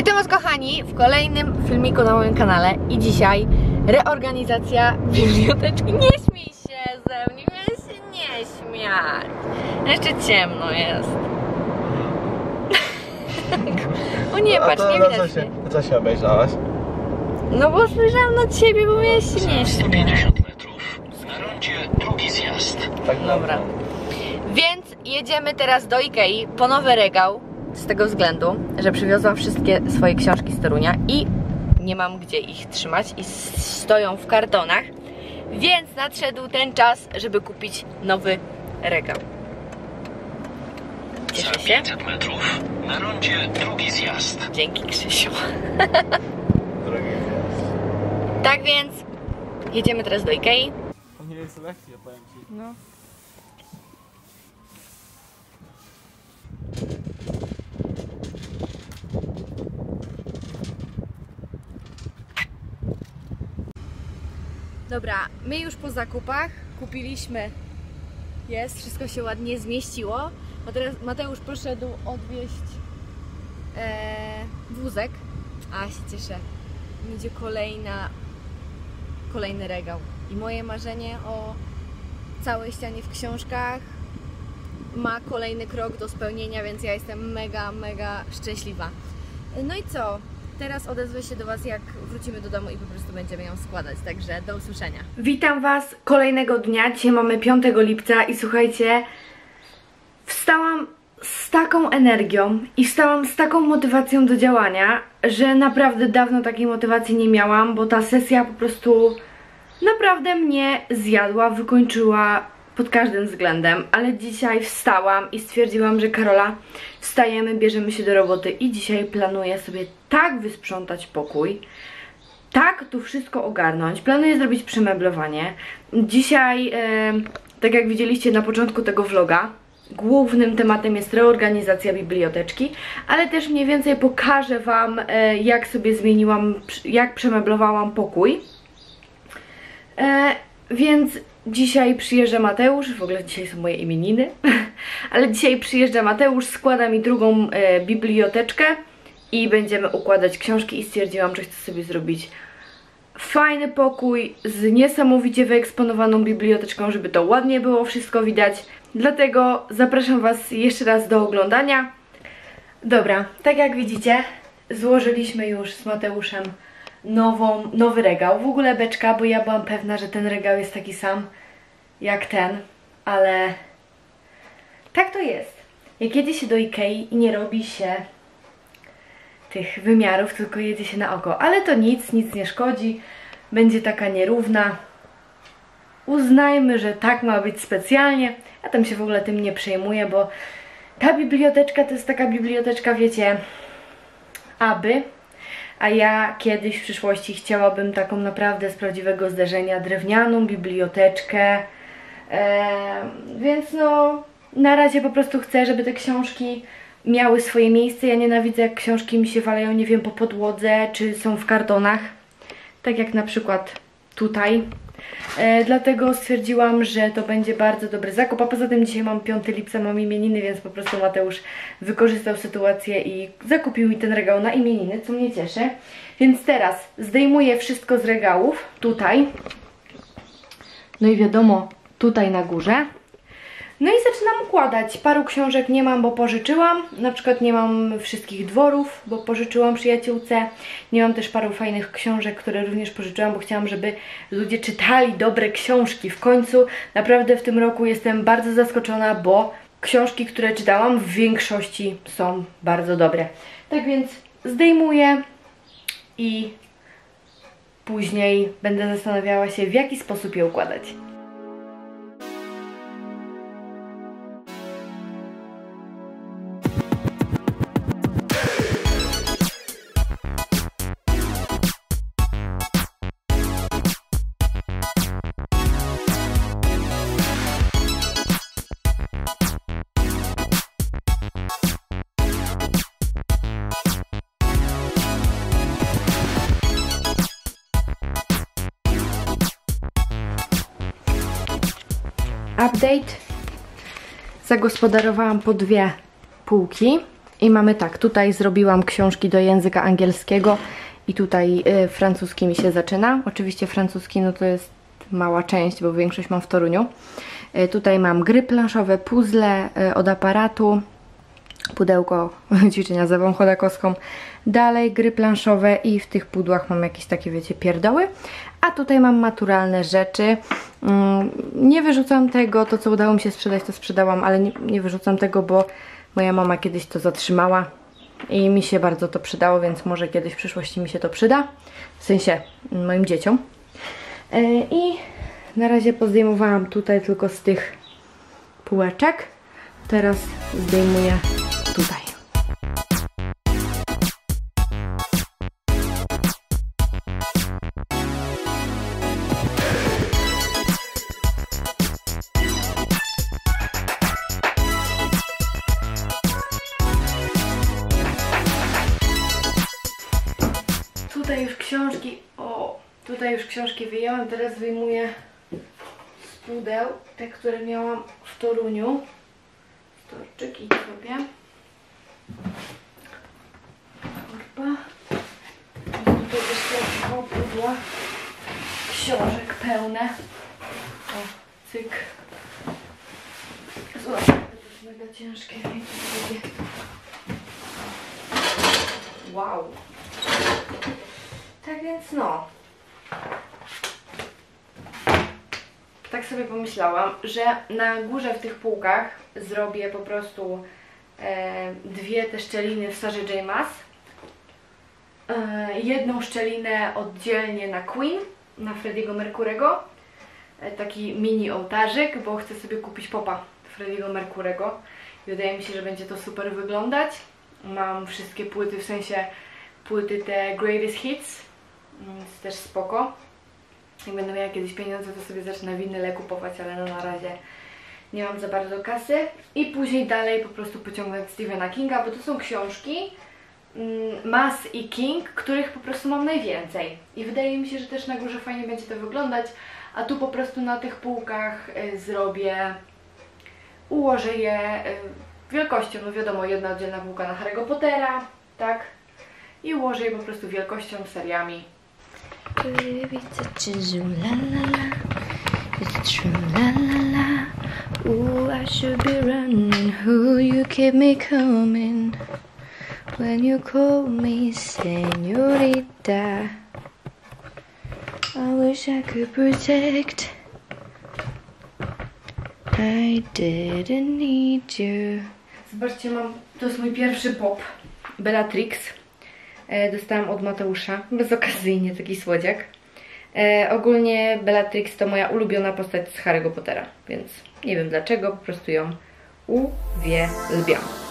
Witam Was kochani w kolejnym filmiku na moim kanale i dzisiaj reorganizacja biblioteczki. Nie śmiej się ze mnie, miałeś się nie śmiać. Jeszcze ciemno jest. o nie, patrz, nie na co widać się, mnie. co się obejrzałaś? No bo spojrzałam na ciebie, bo miałeś się nie śmiać. 150 metrów. Na rondzie drugi zjazd. Tak Dobra. Więc jedziemy teraz do Ikei po nowy regał. Z tego względu, że przywiozłam wszystkie swoje książki z Torunia i nie mam gdzie ich trzymać i stoją w kartonach. Więc nadszedł ten czas, żeby kupić nowy regał. Cieszę się. 500 metrów. Na rondzie drugi zjazd. Dzięki Krzysiu. Tak więc jedziemy teraz do Ikei. To nie jest lekcja, powiem ci. No. Dobra, my już po zakupach kupiliśmy. Jest, wszystko się ładnie zmieściło. Mateusz, poszedł odwieźć e, wózek. A się cieszę. Będzie kolejna kolejny regał. I moje marzenie o całej ścianie w książkach ma kolejny krok do spełnienia, więc ja jestem mega, mega szczęśliwa. No i co? Teraz odezwę się do Was, jak wrócimy do domu i po prostu będziemy ją składać. Także do usłyszenia. Witam Was kolejnego dnia. Dzisiaj mamy 5 lipca i słuchajcie, wstałam z taką energią i wstałam z taką motywacją do działania, że naprawdę dawno takiej motywacji nie miałam, bo ta sesja po prostu naprawdę mnie zjadła, wykończyła pod każdym względem, ale dzisiaj wstałam i stwierdziłam, że Karola, wstajemy, bierzemy się do roboty i dzisiaj planuję sobie tak wysprzątać pokój, tak tu wszystko ogarnąć. Planuję zrobić przemeblowanie. Dzisiaj, e, tak jak widzieliście na początku tego vloga, głównym tematem jest reorganizacja biblioteczki, ale też mniej więcej pokażę Wam, e, jak sobie zmieniłam, jak przemeblowałam pokój. E, więc dzisiaj przyjeżdża Mateusz, w ogóle dzisiaj są moje imieniny, ale dzisiaj przyjeżdża Mateusz, składa mi drugą e, biblioteczkę i będziemy układać książki i stwierdziłam, że chcę sobie zrobić fajny pokój z niesamowicie wyeksponowaną biblioteczką, żeby to ładnie było wszystko widać. Dlatego zapraszam Was jeszcze raz do oglądania. Dobra, tak jak widzicie, złożyliśmy już z Mateuszem nową, nowy regał. W ogóle beczka, bo ja byłam pewna, że ten regał jest taki sam jak ten, ale tak to jest. Jak jedzie się do Ikei i nie robi się tych wymiarów, tylko jedzie się na oko. Ale to nic, nic nie szkodzi. Będzie taka nierówna. Uznajmy, że tak ma być specjalnie. Ja tam się w ogóle tym nie przejmuję, bo ta biblioteczka to jest taka biblioteczka, wiecie, aby. A ja kiedyś w przyszłości chciałabym taką naprawdę z prawdziwego zdarzenia drewnianą biblioteczkę. Eee, więc no, na razie po prostu chcę, żeby te książki miały swoje miejsce. Ja nienawidzę, jak książki mi się walają, nie wiem, po podłodze, czy są w kartonach. Tak jak na przykład tutaj. E, dlatego stwierdziłam, że to będzie bardzo dobry zakup, a poza tym dzisiaj mam 5 lipca, mam imieniny, więc po prostu Mateusz wykorzystał sytuację i zakupił mi ten regał na imieniny, co mnie cieszy. Więc teraz zdejmuję wszystko z regałów, tutaj. No i wiadomo, tutaj na górze. No i zaczynam układać. Paru książek nie mam, bo pożyczyłam. Na przykład nie mam wszystkich dworów, bo pożyczyłam przyjaciółce. Nie mam też paru fajnych książek, które również pożyczyłam, bo chciałam, żeby ludzie czytali dobre książki. W końcu naprawdę w tym roku jestem bardzo zaskoczona, bo książki, które czytałam w większości są bardzo dobre. Tak więc zdejmuję i później będę zastanawiała się, w jaki sposób je układać. Update. Zagospodarowałam po dwie półki. I mamy tak, tutaj zrobiłam książki do języka angielskiego i tutaj y, francuski mi się zaczyna. Oczywiście francuski no to jest mała część, bo większość mam w Toruniu. Y, tutaj mam gry planszowe, puzzle y, od aparatu, pudełko ćwiczenia z Ewą Chodakowską, dalej gry planszowe i w tych pudłach mam jakieś takie, wiecie, pierdoły. A tutaj mam maturalne rzeczy. Mm, Nie wyrzucam tego, to co udało mi się sprzedać, to sprzedałam, ale nie, nie wyrzucam tego, bo moja mama kiedyś to zatrzymała i mi się bardzo to przydało, więc może kiedyś w przyszłości mi się to przyda. W sensie mm, moim dzieciom. E, I na razie pozdejmowałam tutaj tylko z tych półeczek. Teraz zdejmuję tutaj. Tutaj już książki, o, tutaj już książki wyjęłam, teraz wyjmuję z te, które miałam w Toruniu. Torczyki sobie. Torba. Tutaj są pudła książek pełne. O, cyk. Zobacz, to jest mega ciężkie. Wow. Tak więc no. Tak sobie pomyślałam, że na górze w tych półkach zrobię po prostu dwie te szczeliny w sarze J. Maas. E, jedną szczelinę oddzielnie na Queen, na Frediego Mercurego. E, taki mini ołtarzyk, bo chcę sobie kupić popa Frediego Mercurego. I wydaje mi się, że będzie to super wyglądać. Mam wszystkie płyty, w sensie płyty te Greatest Hits, jest też spoko. Jak będę miała kiedyś pieniądze, to sobie zacznę winyle kupować, ale no na razie nie mam za bardzo kasy. I później dalej po prostu pociągnąć Stephena Kinga, bo to są książki mm, Mass i King, których po prostu mam najwięcej. I wydaje mi się, że też na górze fajnie będzie to wyglądać, a tu po prostu na tych półkach y, zrobię, ułożę je y, wielkością, no wiadomo, jedna oddzielna półka na Harry'ego Pottera, tak? I ułożę je po prostu wielkością, seriami. Baby la la la. It's true, la la la. Ooh, I should be running. Ooh, you keep me coming. When you call me senorita, I wish I could protect. I didn't need you. Zobaczcie, mam, to jest mój pierwszy pop, Bellatrix. E, dostałam od Mateusza, bezokazyjnie taki słodziak. E, ogólnie Bellatrix to moja ulubiona postać z Harry'ego Pottera, więc nie wiem dlaczego, po prostu ją uwielbiam.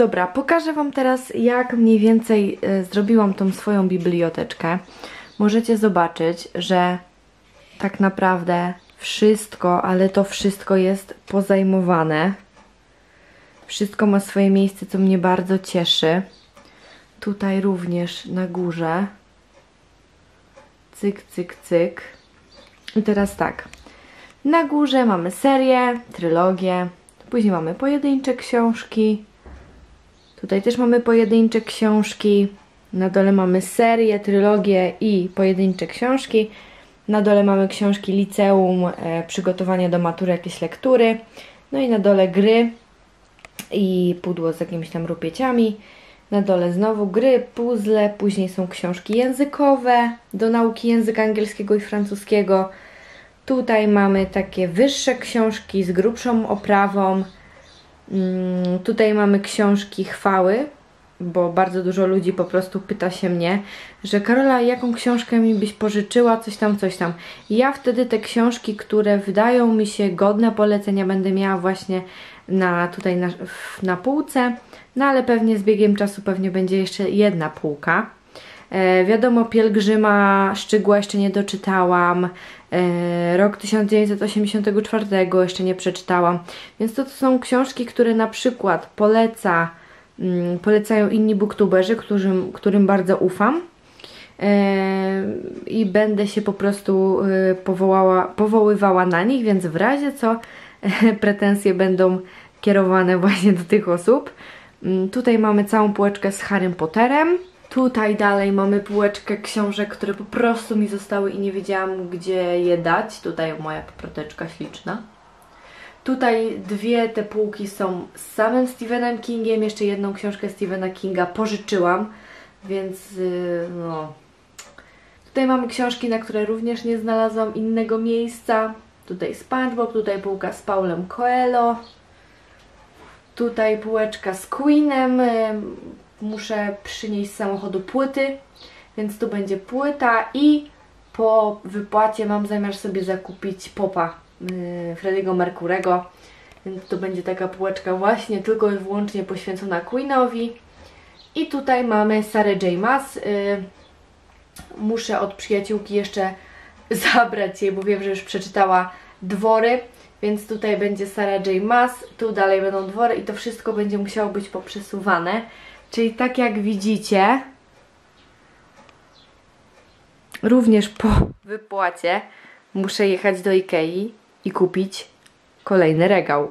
Dobra, pokażę Wam teraz, jak mniej więcej e, zrobiłam tą swoją biblioteczkę. Możecie zobaczyć, że tak naprawdę wszystko, ale to wszystko jest pozajmowane. Wszystko ma swoje miejsce, co mnie bardzo cieszy. Tutaj również na górze. Cyk, cyk, cyk. I teraz tak. Na górze mamy serię, trylogię. Później mamy pojedyncze książki. Tutaj też mamy pojedyncze książki. Na dole mamy serię, trylogię i pojedyncze książki. Na dole mamy książki liceum, e, przygotowanie do matury, jakieś lektury. No i na dole gry i pudło z jakimiś tam rupieciami. Na dole znowu gry, puzzle, później są książki językowe do nauki języka angielskiego i francuskiego. Tutaj mamy takie wyższe książki z grubszą oprawą. Mm, Tutaj mamy książki chwały, bo bardzo dużo ludzi po prostu pyta się mnie, że Karola, jaką książkę mi byś pożyczyła, coś tam, coś tam. Ja wtedy te książki, które wydają mi się godne polecenia, będę miała właśnie na, tutaj na, na półce, no ale pewnie z biegiem czasu pewnie będzie jeszcze jedna półka. E, wiadomo, Pielgrzyma Szczygła jeszcze nie doczytałam. E, rok 1984 jeszcze nie przeczytałam. Więc to, to są książki, które na przykład poleca, mm, polecają inni booktuberzy, którym, którym bardzo ufam. E, I będę się po prostu powołała, powoływała na nich, więc w razie co pretensje będą kierowane właśnie do tych osób. Mm, Tutaj mamy całą półeczkę z Harrym Potterem. Tutaj dalej mamy półeczkę książek, które po prostu mi zostały i nie wiedziałam, gdzie je dać. Tutaj moja paproteczka śliczna. Tutaj dwie te półki są z samym Stephenem Kingiem. Jeszcze jedną książkę Stephena Kinga pożyczyłam, więc yy, no. Tutaj mamy książki, na które również nie znalazłam innego miejsca. Tutaj SpongeBob, tutaj półka z Paulem Coelho. Tutaj półeczka z Queenem. Muszę przynieść z samochodu płyty, więc tu będzie płyta i po wypłacie mam zamiar sobie zakupić popa yy, Frediego Mercurego. Więc to będzie taka półeczka właśnie tylko i wyłącznie poświęcona Queenowi. I tutaj mamy Sarah J. Maas. Yy, muszę od przyjaciółki jeszcze zabrać jej, bo wiem, że już przeczytała dwory, więc tutaj będzie Sarah J. Maas, tu dalej będą dwory i to wszystko będzie musiało być poprzesuwane. Czyli tak jak widzicie, również po wypłacie muszę jechać do Ikei i kupić kolejny regał.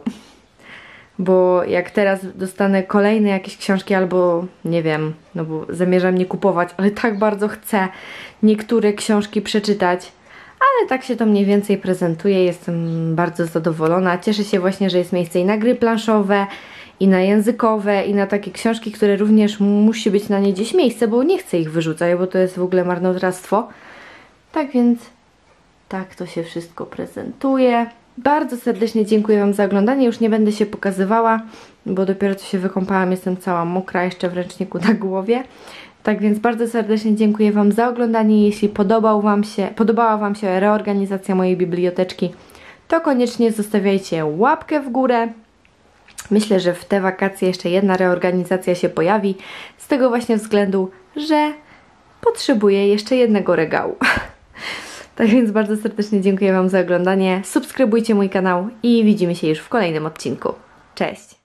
Bo jak teraz dostanę kolejne jakieś książki albo nie wiem, no bo zamierzam nie kupować, ale tak bardzo chcę niektóre książki przeczytać, ale tak się to mniej więcej prezentuje, jestem bardzo zadowolona. Cieszę się właśnie, że jest miejsce i na gry planszowe, i na językowe, i na takie książki, które również musi być na nie gdzieś miejsce, bo nie chcę ich wyrzucać, bo to jest w ogóle marnotrawstwo. Tak więc tak to się wszystko prezentuje. Bardzo serdecznie dziękuję Wam za oglądanie. Już nie będę się pokazywała, bo dopiero co się wykąpałam, jestem cała mokra, jeszcze w ręczniku na głowie. Tak więc bardzo serdecznie dziękuję Wam za oglądanie. Jeśli podobał wam się, podobała Wam się reorganizacja mojej biblioteczki, to koniecznie zostawiajcie łapkę w górę. Myślę, że w te wakacje jeszcze jedna reorganizacja się pojawi, z tego właśnie względu, że potrzebuję jeszcze jednego regału. Tak więc bardzo serdecznie dziękuję Wam za oglądanie. Subskrybujcie mój kanał i widzimy się już w kolejnym odcinku. Cześć!